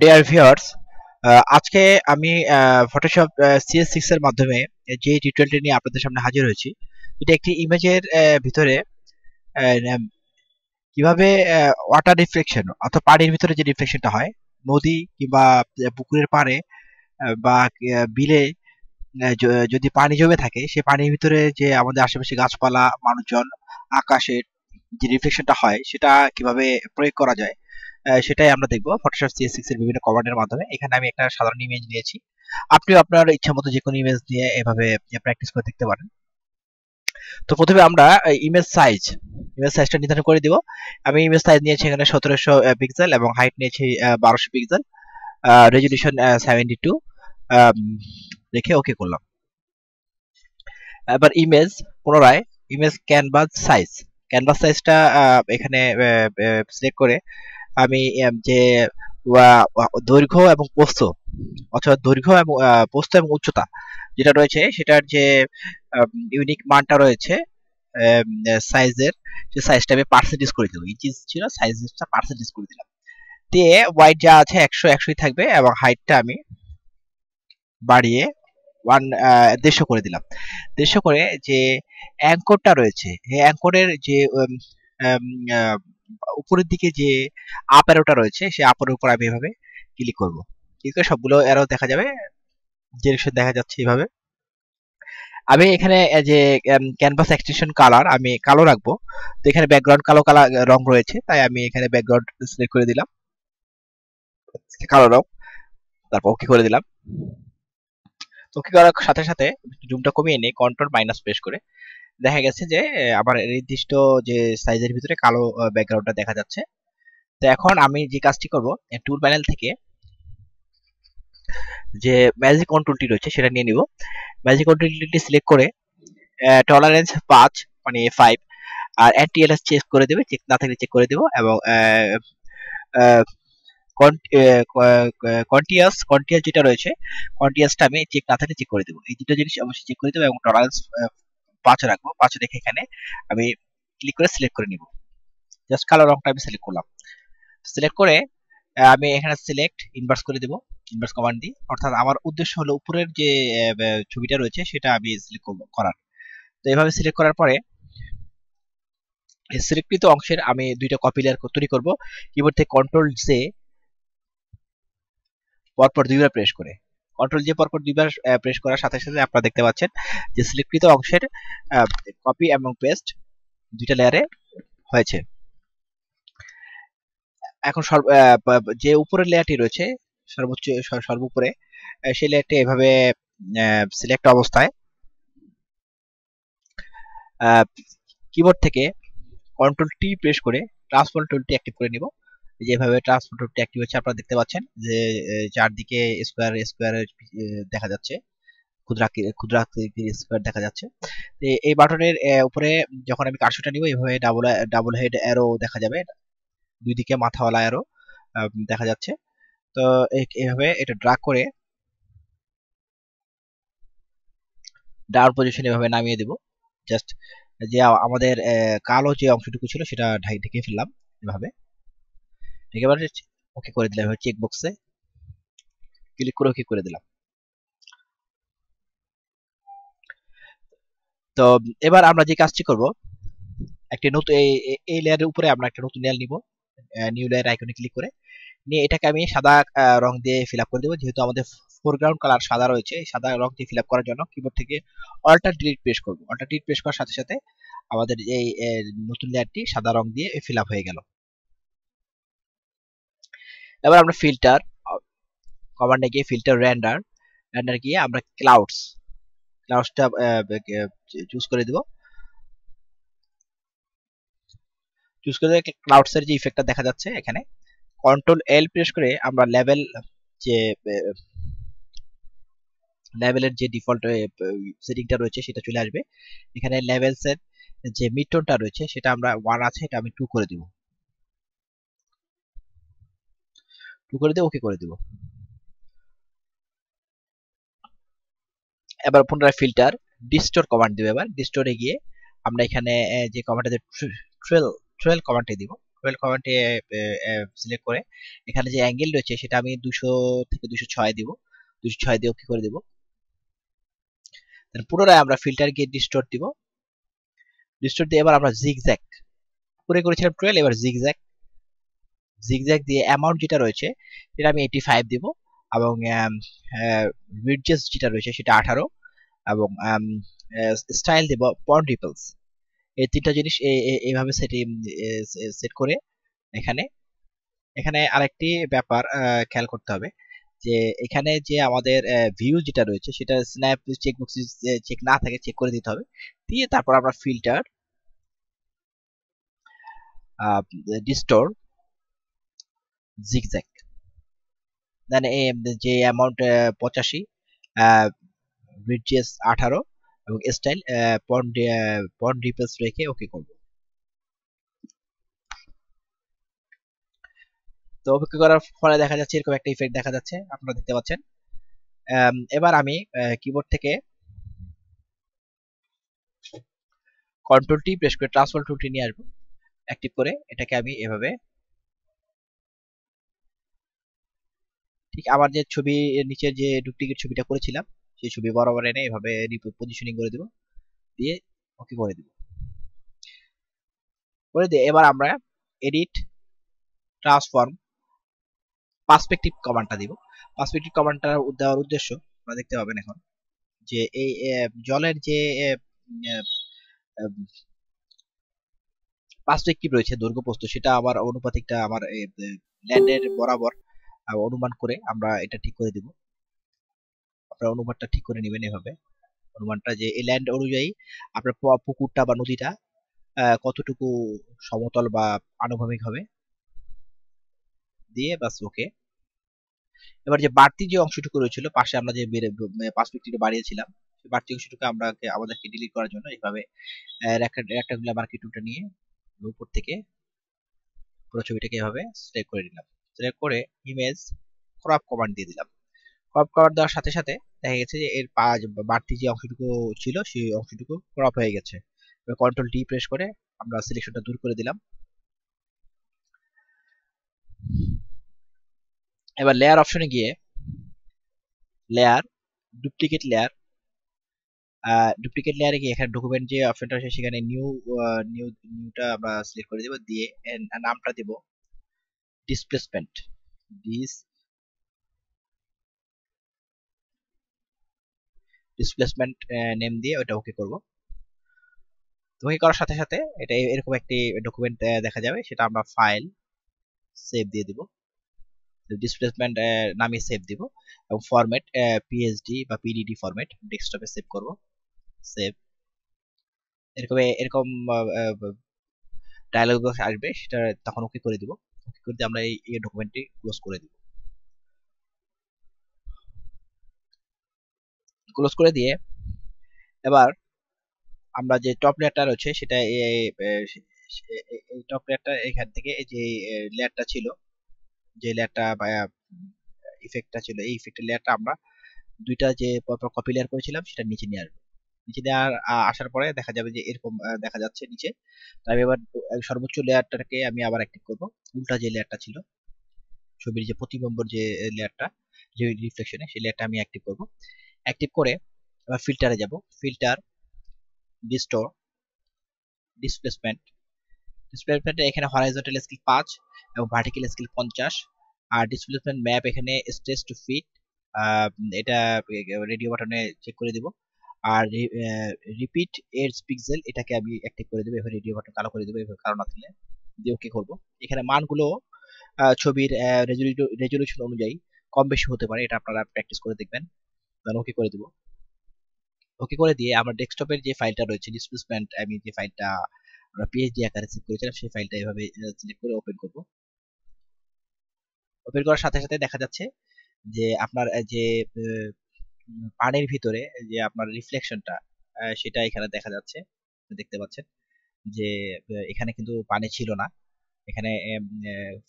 Dear viewers আজকে আমি Photoshop CS six এর মাধ্যমে যে টিউটোরিয়ালটি নিয়ে আপনাদের সামনে হাজির হয়েছি এটা একটি ইমেজের ভিতরে কীভাবে ওয়াটার রিফ্লেকশন অর্থাৎ পানির ভিতরে যে রিফ্লেকশনটা হয়, নদী কিংবা পুকুরের পাড়ে বা বিলে যদি পানি জমে থাকে, সে পানির ভিতরে যে আমাদের আশেপাশে গাছপালা, মানুষজন, আকাশের যে রিফ্লেকশনটা হয়, সেটা কীভাবে প্রয়োগ করা যায় সেটাই আমরা দেখব। ফটোশপ সিএস সিক্স এর বিভিন্ন কমান্ডের মাধ্যমে। এখানে আমি একটা সাধারণ ইমেজ নিয়েছি। আপনিও আপনার ইচ্ছা মতো যে কোনো ইমেজ দিয়ে এভাবে প্র্যাকটিস করে দেখতে পারেন। তো প্রথমে আমরা ইমেজ সাইজ ইমেজ সাইজটা নির্ধারণ করে দিব। আমি ইমেজ সাইজ নিয়েছি এখানে সতেরোশো পিক্সেল এবং হাইট নিয়েছি বারোশো পিক্সেল রেজলিউশন সেভেন্টি টু রেখে ওকে করলাম। এবার ইমেজ পুনরায় ইমেজ ক্যানভাস সাইজ ক্যানভাস সাইজটা এখানে সিলেক্ট করে আমি যে দৈর্ঘ্য এবং পোস্ত অথবা দৈর্ঘ্য এবং পোস্ত এবং উচ্চতা যেটা রয়েছে, সেটার যে ইউনিক মানটা রয়েছে সাইজের সে সাইজটা আমি পার্সেন্টেজ করে দেবো ইঞ্চিস ছিল সাইজটা পার্সেন্টেজ করে দিলাম। দিয়ে ওয়াইড যা আছে, একশো, একশোই থাকবে এবং হাইটটা আমি বাড়িয়ে ওয়ান দেড়শো করে দিলাম। দেড়শো করে যে অ্যাঙ্করটা রয়েছে, এই অ্যাঙ্করের যে উপরের দিকে যে আপ অ্যারোটা রয়েছে, সেই আপ উপর আমি এভাবে ক্লিক করব। ক্লিক করে সবগুলো অ্যারো দেখা যাবে ডিরেকশন দেখা যাচ্ছে এইভাবে আমি এখানে যে ক্যানভাস এক্সটেনশন কালার আমি কালো রাখব। তো এখানে ব্যাকগ্রাউন্ড কালো কালার রং রয়েছে, তাই আমি এখানে ব্যাকগ্রাউন্ড সিলেক্ট করে দিলাম। কালো রং। তারপর ওকে করে দিলাম। ওকে করার সাথে সাথে জুমটা কমিয়ে নিয়ে কন্ট্রোল মাইনাস প্রেস করে দেখা গেছে যে, আমার নির্দিষ্ট যে সাইজের ভিতরে কালো ব্যাকগ্রাউন্ডটা দেখা যাচ্ছে। তো এখন আমি যে কাজটি করব টুল প্যানেল থেকে যে ম্যাজিক কন্ট্রোলটি রয়েছে সেটা নিয়ে নিব। ম্যাজিক কন্ট্রোলটি সিলেক্ট করে টলারেন্স পাঁচ মানে ফাইভ আর অ্যান্টি এলএস চেক করে দেবে চেক না থাকলে চেক করে দেবো এবং কন্টিয়াস কন্টিয়াস যেটা রয়েছে কন্টিয়াসটা আমি চেক না থাকলে চেক করে দেবো। এই দুটো জিনিস অবশ্যই চেক করে দেবো এবং টলারেন্স পাঁচ রাখব। পাঁচ রেখে এখানে আমি ক্লিক করে সিলেক্ট করে নিব। জাস্ট কালো রংটা আমি সিলেক্ট করলাম। সিলেক্ট করে আমি এখানে সিলেক্ট ইনভার্স করে দেবো ইনভার্স কমান্ড দিই অর্থাৎ আমার উদ্দেশ্য হলো উপরের যে ছবিটা রয়েছে সেটা আমি সিলেক্ট করার। তো এভাবে সিলেক্ট করার পরে সিলেক্টকৃত অংশের আমি দুইটা কপি লেয়ার তৈরি করব। কিবোর্ড থেকে কন্ট্রোল জে পরপর দুইবার প্রেস করে। কন্ট্রোল জে পরপর দুইবার প্রেস করার সাথে সাথে আপনারা দেখতে পাচ্ছেন যে সিলেক্টকৃত অংশের কপি এবং পেস্ট দুইটা লেয়ারে হয়েছে। এখন যে উপরের লেয়ারটি রয়েছে, সর্বোচ্চ সর্বোপরে সেই লেয়ারটি এভাবে সিলেক্ট অবস্থায় কিবোর্ড থেকে কন্ট্রোল টি প্রেস করে ট্রান্সফর্ম টুলটি অ্যাক্টিভ করে নিব। যেভাবে ট্রান্সফর্ম টুলটি অ্যাক্টিভ হচ্ছে, আপনারা দেখতে পাচ্ছেন যে চারদিকে স্কোয়ার স্কোয়ার দেখা যাচ্ছে। ক্ষুদ্র ক্ষুদ্র স্কোয়ার দেখা যাচ্ছে। এই বাটনের উপরে যখন আমি কার্সরটা নিব, এইভাবে ডাবল ডাবল হেড অ্যারো দেখা যাবে। দুই দিকে মাথাওয়ালা অ্যারো দেখা যাচ্ছে। তো এইভাবে এটা করে পজিশন এভাবে নামিয়ে দেব। জাস্ট যে, আমাদের কালো যে অংশটুকু ছিল, সেটা ঢাই, ঢেকে ফেললাম এভাবে। ঢেকে এবার ওকে করে দিলাম। চেক ক্লিক করে ওকে করে দিলাম। তো এবার আমরা যে কাজটি করব, একটি নতুন এই লেয়ারের উপরে আমরা একটা নতুন লেয়ার নিব নিউ লেয়ার আইকনে ক্লিক করে। নিয়ে এটাকে আমি সাদা রং দিয়ে ফিল করে দেবো। যেহেতু আমাদের ফোরগ্রাউন্ড কালার সাদা রয়েছে সাদা রং দিয়ে ফিল করার জন্য কিবোর্ড থেকে অল্টার ডিলিট প্রেস করব। অল্টার ডিলিট প্রেস করার সাথে সাথে আমাদের এই নতুন লেয়ারটি সাদা রং দিয়ে ফিল হয়ে গেল। এবার আমরা ফিল্টার কমান্ডে গিয়ে ফিল্টার র্যান্ডার র্যান্ডার গিয়ে আমরা ক্লাউডস ক্লাউডসটা চুজ করে দেব। চুজ করে ক্লাউডস এর যে ইফেক্টটা দেখা যাচ্ছে এখানে কন্ট্রোল এল প্রেস করে আমরা লেভেল যে লেভেলের যে ডিফল্ট সেটিংটা রয়েছে সেটা চলে আসবে। এখানে লেভেলস এর যে মিডটোনটা রয়েছে সেটা আমরা ওয়ান আছে, এটা আমি টু করে দিব। টু করে দিয়ে ওকে করে দিব। এবার পুনরায় ফিল্টার ডিস্টোর কমান্ড দিব এবার। ডিস্টোরে গিয়ে আমরা এখানে যে কমান্ডটা ট্রেল ট্রেল কমান্ডটা দিব। প্রোফাইল কমান্ডে সিলেক্ট করে এখানে যে অ্যাঙ্গেল রয়েছে সেটা আমি দুশো থেকে দুশো ছয় দিব। দুশো ছয় দিয়ে ওকে করে দিব। পুনরায় আমরা ফিল্টার গিয়ে ডিস্টোর দিব। ডিস্টোর দিয়ে এবার আমরা জিগজ্যাক করে করেছিলাম টুয়েলভ এবার জিগজ্যাক জিগজ্যাক দিয়ে অ্যামাউন্ট যেটা রয়েছে, সেটা আমি এইটি ফাইভ দিব এবং রিডজেস যেটা রয়েছে সেটা আঠারো এবং স্টাইল দেব পন রিপলস এই তিনটা জিনিস এইভাবে সেটি সেট করে এখানে। এখানে আরেকটি ব্যাপার খেয়াল করতে হবে যে এখানে যে আমাদের ভিউ যেটা রয়েছে সেটা স্ন্যাপ চেক বক্স চেক না থাকে চেক করে দিতে হবে। দিয়ে তারপর আমরা ফিল্টার ডিস্টোর জিগজ্যাক দেন যে অ্যামাউন্ট পঁচাশি ব্রিডজেস আঠারো এবং স্টাইল পন পন রিপেলস রেখে ওকে করব। তো অপেক্ষা করার ফলে দেখা যাচ্ছে এরকম একটা ইফেক্ট দেখা যাচ্ছে, আপনারা দেখতে পাচ্ছেন। এবার আমি কিবোর্ড থেকে কন্ট্রোল টি প্রেস করে ট্রান্সফার টুলটি নিয়ে আসব। অ্যাক্টিভ করে এটাকে আমি এভাবে ঠিক আমার যে ছবি নিচে যে ডুপ্লিকেট ছবিটা করেছিলাম, সেই ছবি বরাবর এনে এভাবে পজিশনিং করে দিব। দিয়ে ওকে করে দিব। করে দিয়ে এবার আমরা এডিট ট্রান্সফর্ম পার্সপেক্টিভ কমান্ডটা দিব। পার্সপেক্টিভ কমান্ডটা দেওয়ার উদ্দেশ্য আমরা দেখতে পাবেন এখন যে এই জলের যে পার্সপেক্টিভ রয়েছে, দৈর্ঘ্য সেটা আবার অনুপাতিকটা আমার ল্যান্ডের বরাবর অনুমান করে আমরা এটা ঠিক করে দিব। আপনারা অনুমানটা ঠিক করে নেবেন এভাবে। অনুমানটা যে এই ল্যান্ড অনুযায়ী আপনার পুকুরটা বা নদীটা কতটুকু সমতল বা আনুভূমিক হবে। দিয়ে বাস ওকে এবার যে বাড়তি যে অংশটুকু রয়েছিল, পাশে আমরা যে পার্সপেক্টিভ বাড়িয়েছিলাম বাড়তি অংশটুকু আমরা আমাদেরকে ডিলিট করার জন্য এইভাবে রেক্টাঙ্গুলার মার্কেট টুলটা নিয়ে উপর থেকে পুরো ছবিটাকে এভাবে সিলেক্ট করে নিলাম। সিলেক্ট করে ইমেজ ক্রপ কমান্ড দিয়ে দিলাম। ক্রপ কমান্ড দেওয়ার সাথে সাথে দেখা গেছে যে এর পাঁচ বাড়তি যে অংশটুকু ছিল সেই অংশটুকু ক্রপ হয়ে গেছে। কন্ট্রোল টি প্রেস করে আমরা সিলেকশনটা দূর করে দিলাম। এবার লেয়ার অপশনে গিয়ে লেয়ার ডুপ্লিকেট লেয়ার ডুপ্লিকেট লেয়ারে গিয়ে এখানে ডকুমেন্ট যে অপশনটা আছে সেখানে নিউ নিউ নিউটা আমরা সিলেক্ট করে দেব। দিয়ে নামটা দেব ডিসপ্লেসমেন্ট ডিস ডিসপ্লেসমেন্ট নেম দিয়ে ওটা ওকে করব। ওকে করার সাথে সাথে এটা এরকম একটি ডকুমেন্ট দেখা যাবে, সেটা আমরা ফাইল সেভ দিয়ে দিব। ডিসপ্লেসমেন্ট নামে সেভ দিব এবং ফরম্যাট পিএসডি বা পিডিডি ফরম্যাট ডেস্কটপে সেভ করব। সেভ এরকম এরকম ডায়ালগ বক্স আসবে, সেটা তখন ওকে করে দিব। ওকে করে আমরা এই এই ডকুমেন্টটি ক্লোজ করে দিব। ক্লোজ করে দিয়ে এবার আমরা যে টপ লেয়ারটা রয়েছে সেটা এই টপ লেয়ারটা এখান থেকে এই যে লেয়ারটা ছিল, যে লেয়ারটা ইফেক্টটা ছিল, এই ইফেক্টের লেয়ারটা আমরা দুইটা যে কপি লেয়ার করেছিলাম সেটা নিচে নিয়ে আসব। নিচে নেওয়ার আসার পরে দেখা যাবে যে এরকম দেখা যাচ্ছে নিচে। তাই এবার সর্বোচ্চ লেয়ারটাকে আমি আবার অ্যাক্টিভ করব। উল্টা যে লেয়ারটা ছিল, ছবির যে প্রতিবিম্বর যে লেয়ারটা, যে রিফ্লেকশনে সেই লেয়ারটা আমি অ্যাক্টিভ করব। অ্যাক্টিভ করে এবার ফিল্টারে যাব। ফিল্টার ডিস্টোর ডিসপ্লেসমেন্ট ডিসপ্লেসমেন্টে এখানে হরাইজন্টাল স্কেল পাঁচ এবং ভার্টিক্যাল স্কেল পঞ্চাশ। আর ডিসপ্লেসমেন্ট ম্যাপ এখানে স্টেজ টু ফিট এটা রেডিও বাটনে চেক করে দিব। আর রিপিট এর পিক্সেল এটাকে আমি অ্যাক্টিভ করে দেবো, এভাবে রেডিও বাটন কালো করে দেবো, এভাবে কারণ না দিয়ে ওকে করব। এখানে মানগুলো ছবির রেজলিউশন অনুযায়ী কম বেশি হতে পারে, এটা আপনারা প্র্যাকটিস করে দেখবেন। দেন ওকে করে দেবো। ওকে করে দিয়ে আমার ডেস্কটপের যে ফাইলটা রয়েছে ডিসপ্লেসমেন্ট আমি যে ফাইলটা আমরা পিএইচডি আকারে সেভ করেছিলাম, সেই ফাইলটা এভাবে সিলেক্ট করে ওপেন করব। ওপেন করার সাথে সাথে দেখা যাচ্ছে যে আপনার যে পানির ভিতরে যে আপনার রিফ্লেকশনটা সেটা এখানে দেখা যাচ্ছে দেখতে পাচ্ছেন যে এখানে কিন্তু পানি ছিল না। এখানে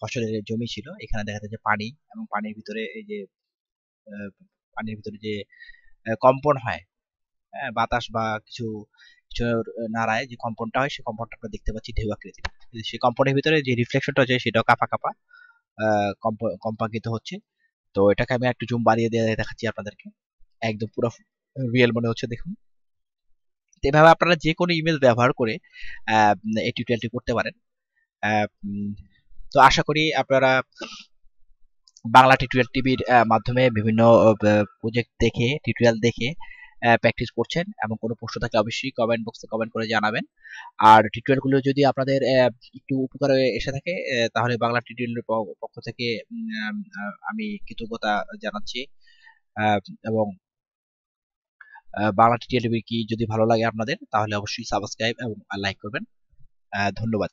ফসলের জমি ছিল। এখানে দেখা যাচ্ছে পানি এবং পানির ভিতরে এই যে পানির ভিতরে যে কম্পন হয় বাতাস বা কিছু কিছু নাড়ায়, যে কম্পনটা হয় সেই কম্পনটা আমরা দেখতে পাচ্ছি ঢেউ আকৃতি সেই কম্পনের ভিতরে যে রিফ্লেকশনটা হচ্ছে সেটাও কাপা কাপা কম্পাঙ্কিত হচ্ছে। তো এটাকে আমি একটু জুম বাড়িয়ে দিয়ে, দেখাচ্ছি আপনাদেরকে। একদম পুরো রিয়েল মনে হচ্ছে, দেখুন। এভাবে আপনারা যে কোনো ইমেল ব্যবহার করে এই টিউটোরিয়ালটি করতে পারেন। তো আশা করি আপনারা বাংলা টিউটোরিয়াল টিভির মাধ্যমে বিভিন্ন প্রজেক্ট দেখে টিউটোরিয়াল দেখে প্র্যাকটিস করছেন এবং কোনো প্রশ্ন থাকলে অবশ্যই কমেন্ট বক্সে কমেন্ট করে জানাবেন। আর টিউটোরিয়ালগুলো যদি আপনাদের একটু উপকারে এসে থাকে তাহলে বাংলা টিউটোরিয়ালের পক্ষ থেকে আমি কৃতজ্ঞতা জানাচ্ছি। এবং বাংলা টিটিএলবি কি যদি ভালো লাগে আপনাদের তাহলে অবশ্যই সাবস্ক্রাইব এবং লাইক করবেন। ধন্যবাদ।